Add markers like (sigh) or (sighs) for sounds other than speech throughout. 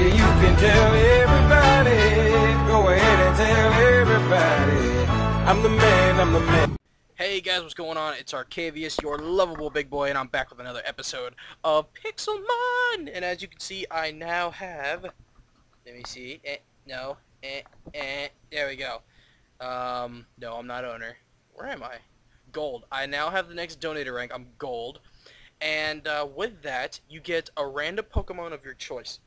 Yeah, you can tell everybody. Go ahead and tell everybody. I'm the man, I'm the man. Hey guys, what's going on? It's Arcavius, your lovable big boy, and I'm back with another episode of Pixelmon! And as you can see, I now have... Let me see. Eh, no. Eh, eh. There we go. Um, no, I'm not owner. Where am I? Gold. I now have the next donator rank. I'm gold. And uh, with that, you get a random Pokemon of your choice.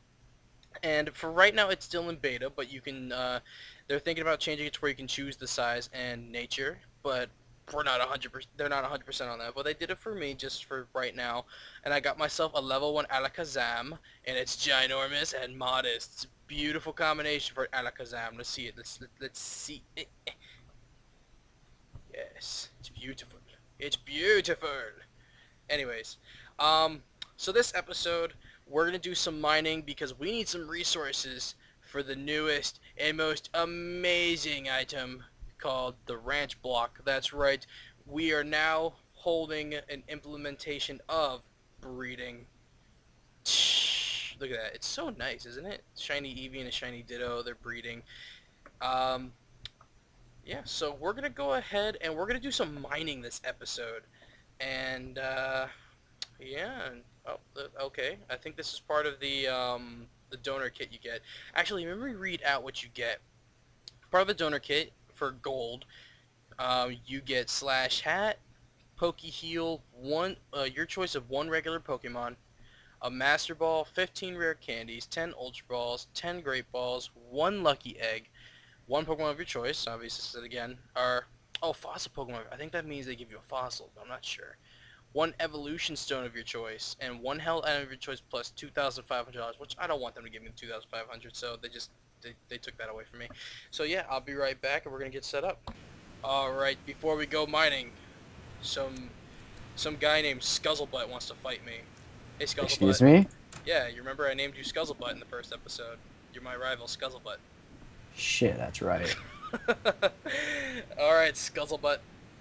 And for right now, it's still in beta, but you can... Uh, they're thinking about changing it to where you can choose the size and nature, but we're not 100%, they're not 100% on that, but they did it for me just for right now, and I got myself a level 1 Alakazam, and it's ginormous and modest. It's a beautiful combination for Alakazam. Let's see it, let's, let, us let us see it. Yes, it's beautiful. It's beautiful. Anyways, um, so this episode, we're going to do some mining because we need some resources for the newest and most amazing item called the ranch block. That's right. We are now holding an implementation of breeding. Look at that. It's so nice, isn't it? Shiny Eevee and a shiny Ditto, they're breeding. Um, yeah, so we're going to go ahead and we're going to do some mining this episode. And, uh, yeah. Oh, okay. I think this is part of the, um, the donor kit you get. Actually, let me read out what you get. Part of the donor kit, for gold, um, you get Slash Hat, Poke Heal, one, uh, your choice of one regular Pokemon, a Master Ball, 15 rare candies, 10 Ultra Balls, 10 Great Balls, one Lucky Egg, one Pokemon of your choice, obviously said again, or, oh, Fossil Pokemon, I think that means they give you a Fossil, but I'm not sure. One Evolution Stone of your choice, and one Held Item of your choice plus $2,500, which I don't want them to give me 2500 so they just they, they took that away from me. So yeah, I'll be right back and we're gonna get set up. Alright, before we go mining, some some guy named Scuzzlebutt wants to fight me. Hey Scuzzlebutt. Excuse me? Yeah, you remember I named you Scuzzlebutt in the first episode. You're my rival, Scuzzlebutt. Shit, that's right. (laughs) Alright, Scuzzlebutt.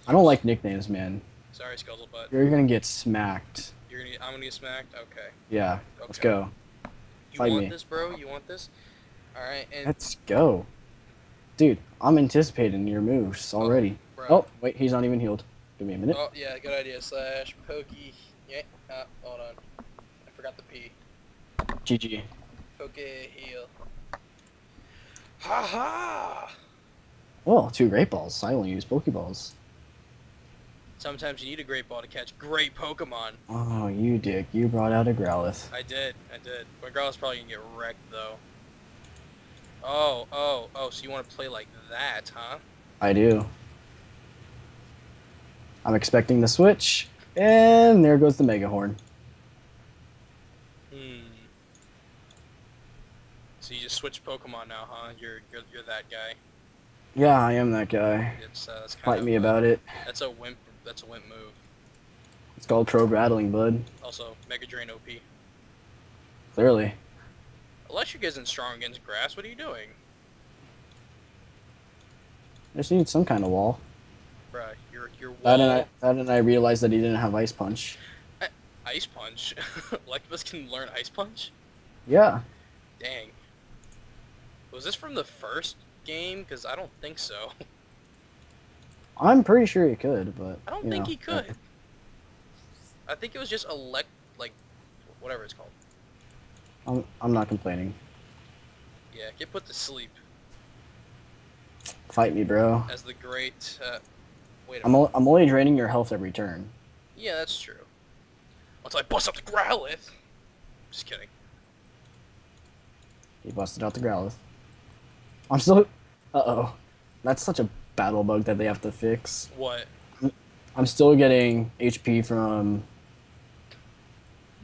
I don't like nicknames, man. Sorry, Scuzzlebutt. You're gonna get smacked. You're gonna I'm gonna get smacked? Okay. Yeah, okay. let's go. You Fight want me. this, bro? You want this? Alright, and... Let's go. Dude, I'm anticipating your moves already. Oh, oh, wait, he's not even healed. Give me a minute. Oh, yeah, good idea. Slash pokey. Yeah, uh, hold on. I forgot the P. GG. Poke heal. Ha ha! Well, two great balls. I only use Pokeballs. Sometimes you need a great ball to catch great Pokemon. Oh, you dick. You brought out a Growlithe. I did, I did. But Growlithe's probably gonna get wrecked, though. Oh, oh, oh, so you want to play like that, huh? I do. I'm expecting the switch, and there goes the Mega Horn. Hmm. So you just switch Pokemon now, huh? You're you're, you're that guy. Yeah, I am that guy. It's, uh, Fight me a, about it. That's a wimp. That's a wimp move. It's called Pro Rattling, bud. Also, Mega Drain OP. Clearly. Electric isn't strong against grass. What are you doing? I just need some kind of wall. Bruh, your your wall. That and I, that and I realized that he didn't have Ice Punch. I, ice Punch? (laughs) Electabuzz can learn Ice Punch? Yeah. Dang. Was this from the first game? Because I don't think so. (laughs) I'm pretty sure he could, but. I don't think know. he could. I think it was just elect, like, whatever it's called. I'm, I'm not complaining. Yeah, get put to sleep. Fight me, bro. As the great. Uh, wait. I'm, I'm only draining your health every turn. Yeah, that's true. Once I bust up the Growlithe. Just kidding. He busted out the Growlithe. I'm still. Uh oh. That's such a battle bug that they have to fix. What? I'm still getting HP from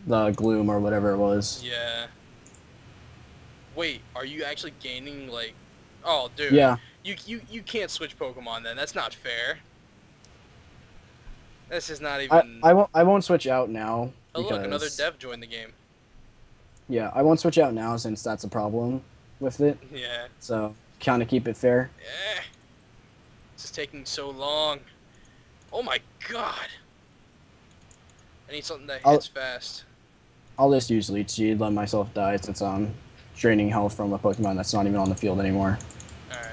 the gloom or whatever it was. Yeah. Wait, are you actually gaining like? Oh, dude. Yeah. You you you can't switch Pokemon then. That's not fair. This is not even. I, I won't. I won't switch out now. Oh because... look, another dev joined the game. Yeah, I won't switch out now since that's a problem with it. (laughs) Yeah. So kind of keep it fair. Yeah. This is taking so long. Oh my god. I need something that hits I'll, fast. I'll just use Leech Seed, let myself die since I'm draining health from a Pokemon that's not even on the field anymore. Alright.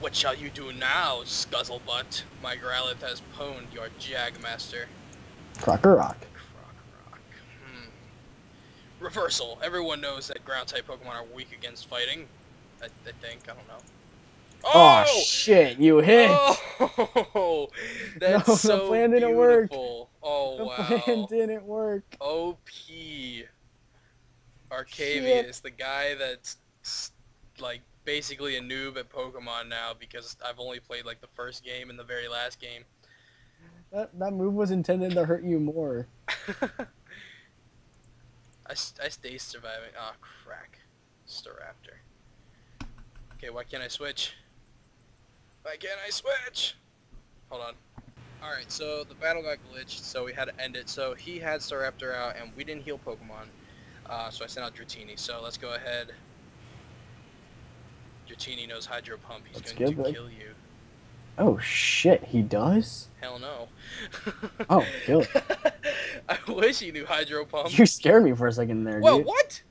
What shall you do now, Scuzzlebutt? My Growlithe has pwned your Jagmaster. Crocker Rock. Croc Rock. Hmm. Reversal. Everyone knows that ground type Pokemon are weak against fighting. I, I think. I don't know. Oh, shit, you hit! Oh, (laughs) that's No, the so plan didn't work. Oh the wow. plan didn't work. OP. Arcavius, the guy that's like basically a noob at Pokemon now because I've only played like the first game and the very last game. That, that move was intended to hurt you more. (laughs) I, I stay surviving. Ah, crack. Staraptor. Okay, why can't I switch? Why can't I switch? Hold on. Alright, so the battle got glitched, so we had to end it. So he had Staraptor out, and we didn't heal Pokemon. Uh, so I sent out Dratini. So let's go ahead. Dratini knows Hydro Pump. He's going good, to kill you. Oh shit, he does? Hell no. Oh, kill. (laughs) I wish he knew Hydro Pump. You scared me for a second there, Whoa, dude. what?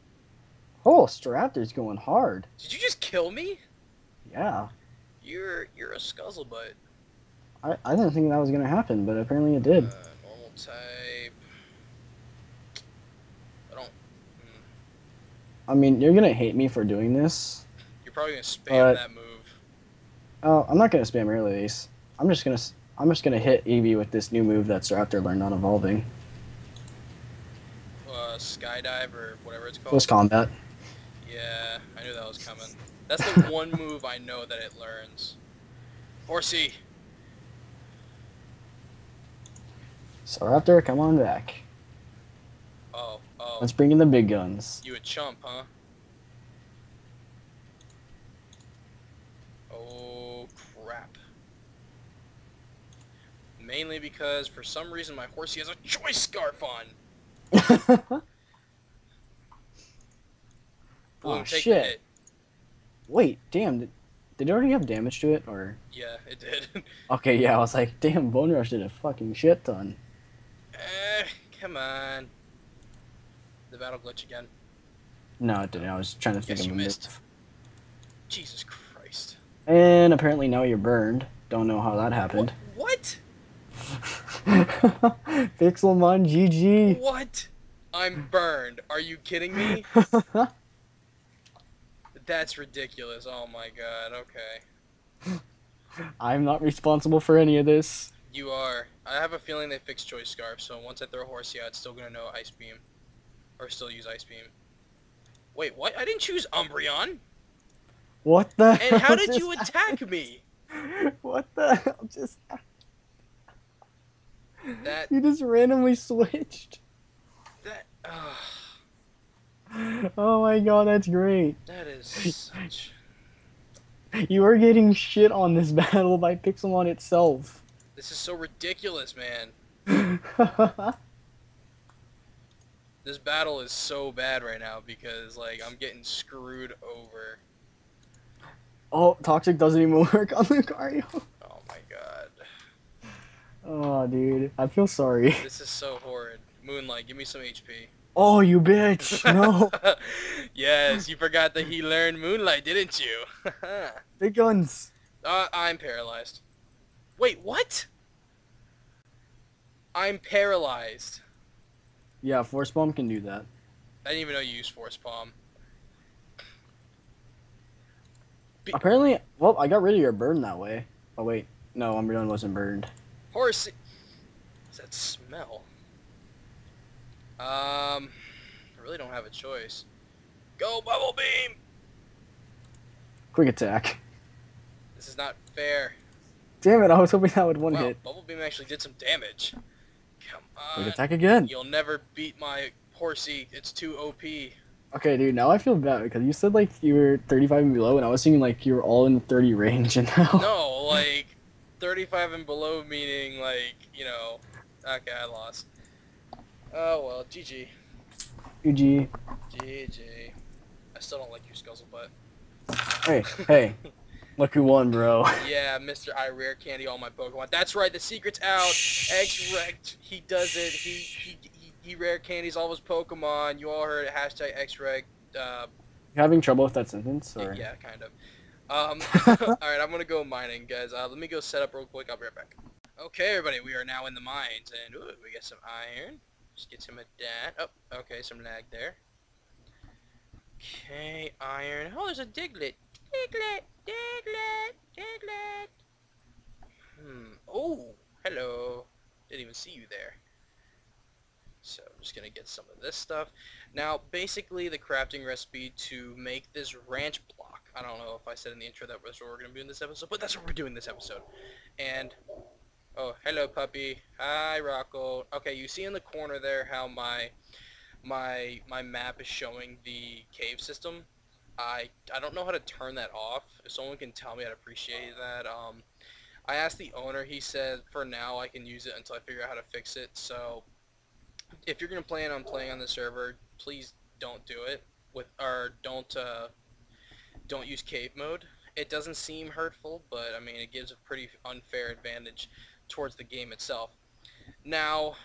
Oh, Staraptor's going hard. Did you just kill me? Yeah. You're you're a scuzzlebutt. I, I didn't think that was gonna happen, but apparently it did. Uh, normal type. I don't. hmm. I mean, you're gonna hate me for doing this. You're probably gonna spam But- that move. Oh, I'm not gonna spam air release. I'm just gonna I'm just gonna hit Eevee with this new move that Staraptor learned on evolving. Uh, skydive or whatever it's called. Close combat. Yeah, I knew that was coming. That's the (laughs) one move I know that it learns. Horsey. Staraptor, come on back. Oh, oh. Let's bring in the big guns. You a chump, huh? Oh, crap. Mainly because, for some reason, my horsey has a choice scarf on. (laughs) Boom, Oh, shit. Wait, damn, did, did it already have damage to it, or? Yeah, it did. (laughs) Okay, yeah, I was like, damn, Bone Rush did a fucking shit ton. eh, come on. The battle glitch again. No, it didn't. I was trying to think Yes, of you a move. missed. Jesus Christ. And apparently now you're burned. Don't know how that happened. What? (laughs) Pixelmon GG. What? I'm burned. Are you kidding me? (laughs) That's ridiculous. Oh my god. Okay. (laughs) I'm not responsible for any of this. You are. I have a feeling they fixed Choice Scarf, so once I throw Horsey out, it's still gonna know Ice Beam. Or still use Ice Beam. Wait, what? I didn't choose Umbreon! What the And how did you attack me? (laughs) What the hell just That, You just randomly switched. that, ugh, Oh my god, that's great. that is such... (laughs) You are getting shit on this battle by Pixelmon itself. This is so ridiculous, man. (laughs) This battle is so bad right now because, like, I'm getting screwed over. oh, Toxic doesn't even (laughs) work on Lucario. Oh my god. Oh, dude. I feel sorry. This is so horrid. Moonlight, give me some HP. Oh, you bitch. No. (laughs) yes, you forgot that he learned Moonlight, didn't you? (laughs) Big guns. uh, I'm paralyzed. Wait, what? I'm paralyzed. Yeah, Force Palm can do that. I didn't even know you used Force Palm. Be- Apparently, well, I got rid of your burn that way. Oh, wait. No, I'm Umbreon wasn't burned. Horsey. What's that smell? Um, I really don't have a choice. Go Bubble Beam! Quick attack. This is not fair. Damn it, I was hoping that would one wow, hit. Bubble Beam actually did some damage. Come Quick on. attack again. You'll never beat my Horsey. It's too OP. Okay, dude, now I feel bad because you said like you were 35 and below, and I was thinking like you were all in 30 range, and now. No, like 35 and below meaning like, you know, okay, I lost. Oh well, GG. GG. GG. I still don't like you, Scuzzlebutt. Hey, hey. (laughs) Look who won, bro. Yeah, Mr. I rare candy all my Pokemon. That's right, the secret's out. X wrecked. He does it. He, he he eat rare candies, all his Pokemon. You all heard it. Hashtag XREG. Uh, you having trouble with that sentence? Or? Yeah, kind of. Um, (laughs) (laughs) all right, I'm gonna go mining, guys. Uh, let me go set up real quick. I'll be right back. Okay, everybody, we are now in the mines, and ooh, we get some iron. Just get some of that. Oh, okay, some lag there. Okay, iron. Oh, there's a Diglett. Diglett, Diglett, Diglett. Hmm. Oh, hello. Didn't even see you there. So I'm just gonna get some of this stuff. Now, basically, the crafting recipe to make this ranch block. I don't know if I said in the intro that was what we're gonna do in this episode, but that's what we're doing this episode. And oh, hello, puppy. Hi, Rocco. Okay, you see in the corner there how my my my map is showing the cave system. I I don't know how to turn that off. If someone can tell me, I'd appreciate that. Um, I asked the owner. He said for now I can use it until I figure out how to fix it. So if you're gonna plan on playing on the server, please don't do it with or don't uh, don't use cave mode. It doesn't seem hurtful, but I mean it gives a pretty unfair advantage towards the game itself. Now,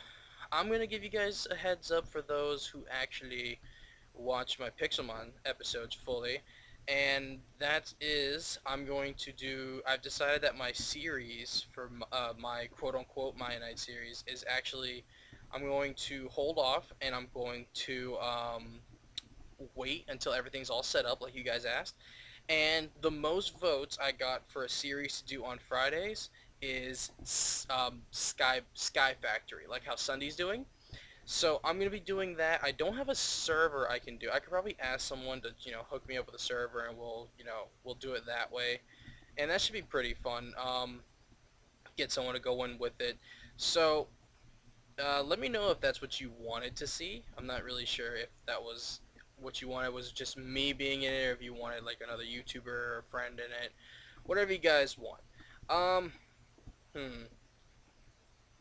I'm going to give you guys a heads up for those who actually watch my Pixelmon episodes fully. And that is, I'm going to do, I've decided that my series for uh, my quote-unquote Maya Night series is actually, I'm going to hold off and I'm going to um, wait until everything's all set up like you guys asked. And the most votes I got for a series to do on Fridays is um, Sky Sky Factory, like how SSundee's doing. So I'm gonna be doing that. I don't have a server I can do. I could probably ask someone to you know hook me up with a server, and we'll you know we'll do it that way, and that should be pretty fun. Um, get someone to go in with it. So uh, let me know if that's what you wanted to see. I'm not really sure if that was what you wanted was just me being in it, or if you wanted like another YouTuber or friend in it. Whatever you guys want. Um, Hmm.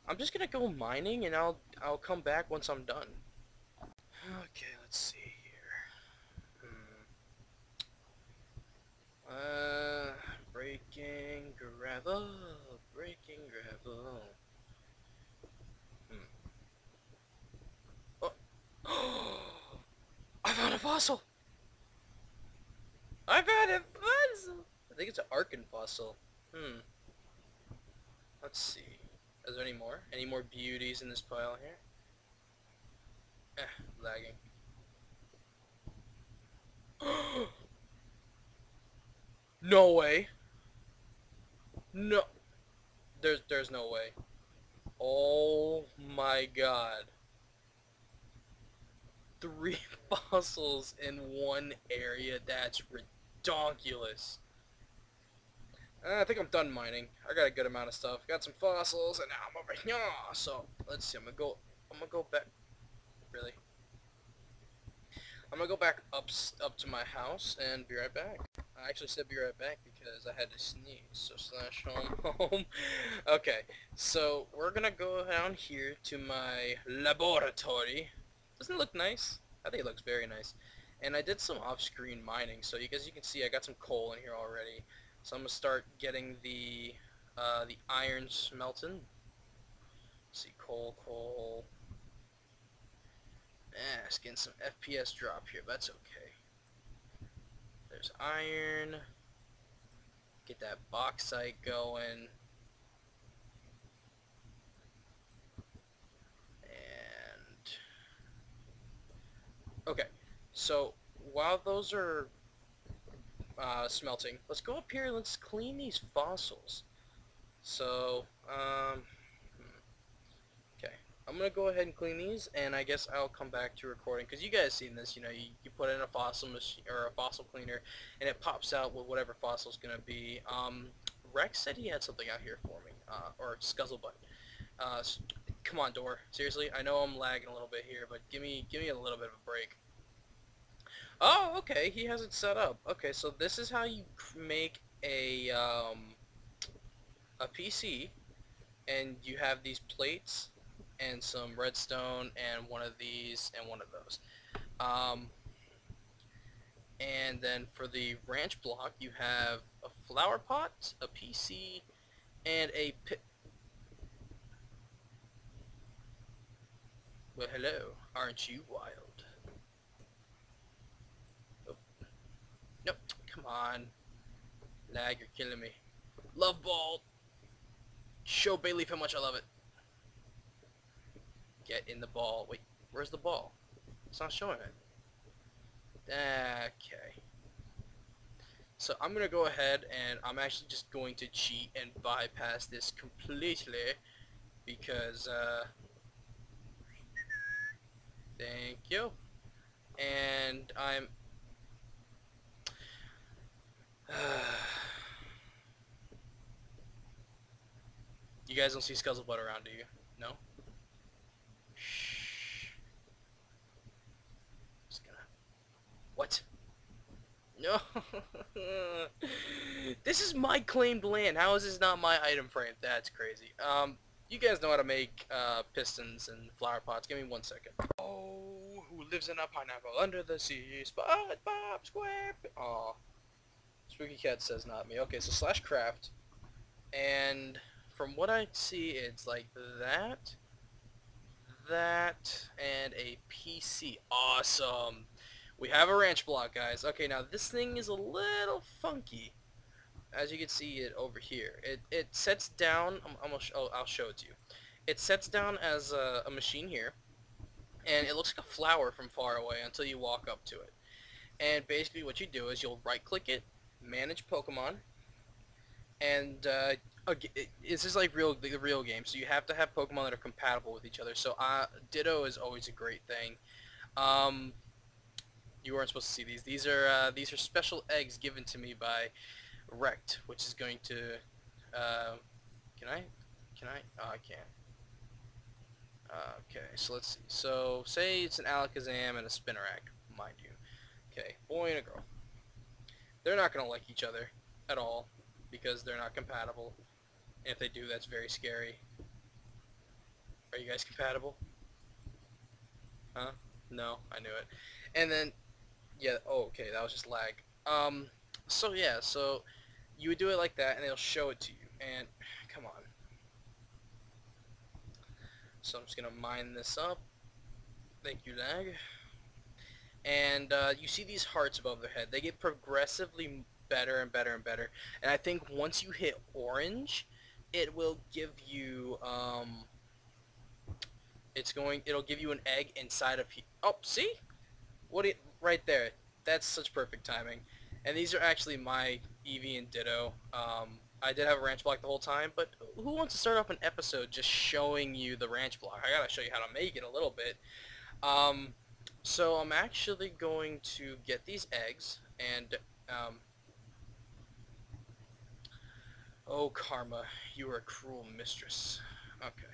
I'm just gonna go mining and I'll I'll come back once I'm done. Okay, let's see here. Hmm. Uh, breaking gravel, breaking gravel. Hmm. Oh. (gasps) I found a fossil! I found a fossil! I think it's an Arcan fossil. Hmm. Let's see. Is there any more? Any more beauties in this pile here? Eh, lagging. (gasps) no way. No. There's there's no way. Oh my god. Three (laughs) fossils in one area. That's ridiculous. Uh, I think I'm done mining. I got a good amount of stuff. Got some fossils, and now I'm over here. So let's see. I'm gonna go. I'm gonna go back. Really? I'm gonna go back up up to my house and be right back. I actually said be right back because I had to sneeze. So slash home (laughs) home. okay. So we're gonna go down here to my laboratory. Doesn't it look nice? I think it looks very nice. And I did some off-screen mining, so you guys you can see I got some coal in here already. So I'm gonna start getting the uh, the iron smelting. Let's see, coal, coal. Eh, it's getting some FPS drop here, but that's okay. There's iron. Get that bauxite going. And okay, so while those are uh, smelting. Let's go up here and let's clean these fossils. So, um, okay. I'm going to go ahead and clean these, and I guess I'll come back to recording, because you guys seen this, you know, you, you put in a fossil machine, or a fossil cleaner, and it pops out with whatever fossil's going to be. Um, Rex said he had something out here for me, uh, or Scuzzlebutt. Uh, come on, Door. Seriously, I know I'm lagging a little bit here, but give me, give me a little bit of a break. Oh, okay, he has it set up. Okay, so this is how you make a, um, a PC, and you have these plates, and some redstone, and one of these, and one of those. Um, and then for the ranch block, you have a flower pot, a PC, and a pit. Well, hello. Aren't you wild? Come on. Lag, you're killing me. Love ball. Show Bayleef how much I love it. Get in the ball. Wait, where's the ball? It's not showing it. Okay. So I'm going to go ahead and I'm actually just going to cheat and bypass this completely because, uh, thank you. And I'm, (sighs) you guys don't see Scuzzlebutt around, do you? No? Shh. Just gonna, what? No. (laughs) this is my claimed land. How is this not my item frame? That's crazy. Um, you guys know how to make uh, pistons and flower pots. Give me one second. Oh, who lives in a pineapple under the sea? SpongeBob SquarePants. Aw. Spooky Cat says not me. Okay, so slash craft. And from what I see, it's like that, that, and a PC. Awesome. We have a ranch block, guys. Okay, now this thing is a little funky. As you can see it over here. It, it sets down, I'm, I'm sh oh, I'll show it to you. It sets down as a, a machine here. And it looks like a flower from far away until you walk up to it. And basically what you do is you'll right click it, manage Pokemon, and uh, this is like real the real game, so you have to have Pokemon that are compatible with each other. So uh, Ditto is always a great thing. Um, you weren't supposed to see these. These are uh, these are special eggs given to me by Rect, which is going to. Uh, can I? Can I? Oh, I can't. Uh, okay, so let's see. So say it's an Alakazam and a Spinarak, mind you. Okay, boy and a girl. They're not gonna like each other at all because they're not compatible. And if they do, that's very scary. Are you guys compatible? Huh? No, I knew it. And then yeah, oh, okay, that was just lag. Um, so yeah, so you would do it like that, and they'll show it to you. And, (sighs) come on. So I'm just going to mine this up. Thank you, lag. And uh, you see these hearts above their head. They get progressively better and better and better. And I think once you hit orange, it will give you, um, it's going, it'll give you an egg inside of, oh, see? What it, right there. That's such perfect timing. And these are actually my Eevee and Ditto. Um, I did have a ranch block the whole time, but who wants to start off an episode just showing you the ranch block? I gotta show you how to make it a little bit. Um, so I'm actually going to get these eggs and, um, oh Karma, you are a cruel mistress. Okay.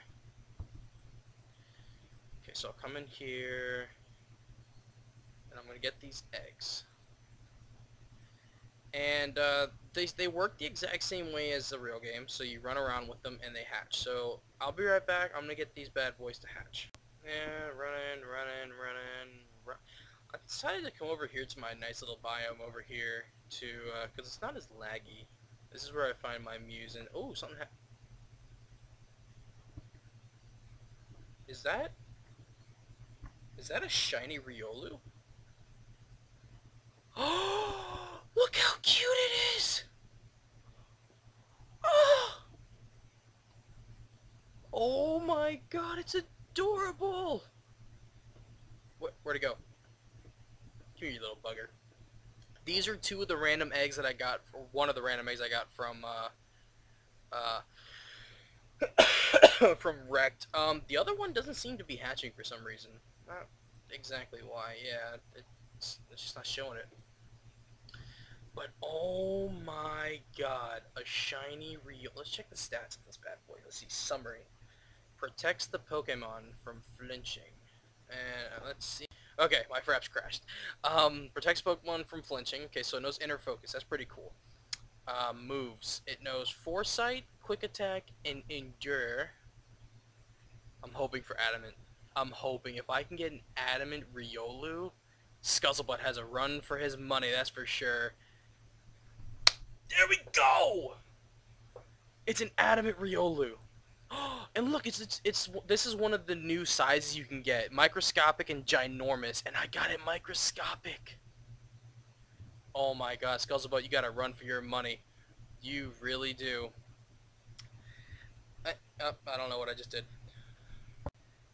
Okay, so I'll come in here, and I'm to get these eggs. And uh, they, they work the exact same way as the real game, so you run around with them and they hatch. So I'll be right back. I'm to get these bad boys to hatch. Yeah, running, running, running. Run. I decided to come over here to my nice little biome over here to, because uh, it's not as laggy. This is where I find my muse and, oh, something Is that, is that a shiny Riolu? Oh, (gasps) look how cute it is! Oh, (gasps) oh my god, it's adorable! Where, where'd it go? Come here, you little bugger. These are two of the random eggs that I got, or one of the random eggs I got from, uh, uh, (coughs) from Wrecked. Um, the other one doesn't seem to be hatching for some reason. Not exactly why. Yeah, it's, it's just not showing it. But oh my god, a shiny real. Let's check the stats of this bad boy. Let's see, summary. Protects the Pokemon from flinching. And let's see. Okay, my fraps crashed. Um, protects Pokemon from flinching. Okay, so it knows inner focus. That's pretty cool. Uh, moves. It knows Foresight, Quick Attack, and Endure. I'm hoping for Adamant. I'm hoping if I can get an Adamant Riolu, Scuzzlebutt has a run for his money, that's for sure. There we go! It's an adamant Riolu. (gasps) and look, it's, it's it's this is one of the new sizes you can get, microscopic and ginormous, and I got it microscopic. Oh my God, Scuzzlebutt, you gotta run for your money. You really do. I, oh, I don't know what I just did.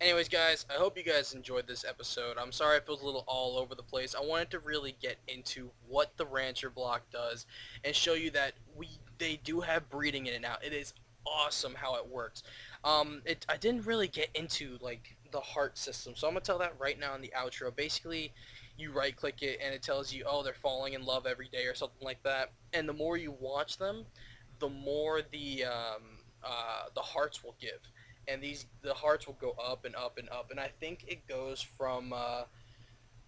Anyways, guys, I hope you guys enjoyed this episode. I'm sorry I felt a little all over the place. I wanted to really get into what the Rancher block does and show you that we they do have breeding in it now. It is awesome how it works. Um, it, I didn't really get into like the heart system, so I'm gonna tell that right now in the outro. Basically, you right click it and it tells you, oh, they're falling in love every day or something like that. And the more you watch them, the more the um, uh, the hearts will give and these the hearts will go up and up and up and I think it goes from uh,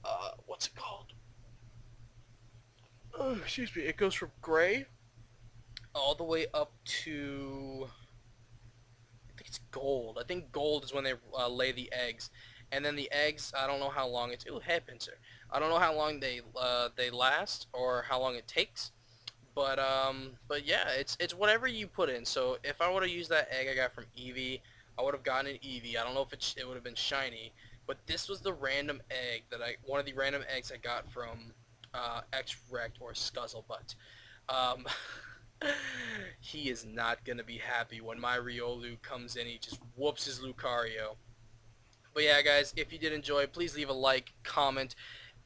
uh, what's it called oh, excuse me it goes from gray all the way up to I think it's gold. I think gold is when they uh, lay the eggs. And then the eggs I don't know how long it's ooh head pincer. I don't know how long they uh, they last or how long it takes. But um but yeah it's it's whatever you put in. So if I would have used that egg I got from Eevee I would have gotten an Eevee. I don't know if it, it would have been shiny, but this was the random egg that I, one of the random eggs I got from uh, X-Rect or Scuzzlebutt. Um, (laughs) he is not going to be happy when my Riolu comes in. He just whoops his Lucario. But yeah, guys, if you did enjoy, please leave a like, comment,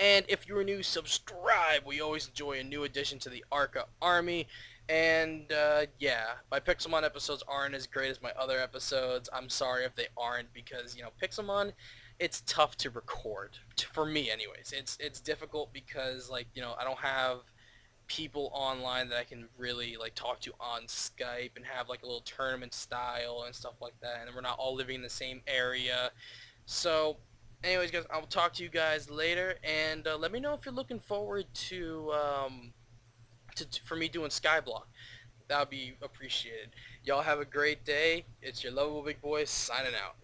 and if you're new, subscribe. We always enjoy a new addition to the ARCA Army. And, uh, yeah, my Pixelmon episodes aren't as great as my other episodes. I'm sorry if they aren't because, you know, Pixelmon, it's tough to record. For me, anyways. It's, it's difficult because, like, you know, I don't have people online that I can really, like, talk to on Skype and have, like, a little tournament style and stuff like that. And we're not all living in the same area. So, anyways, guys, I'll talk to you guys later. And uh, let me know if you're looking forward to... Um, to, for me doing Skyblock. That would be appreciated. Y'all have a great day. It's your lovable big boy signing out.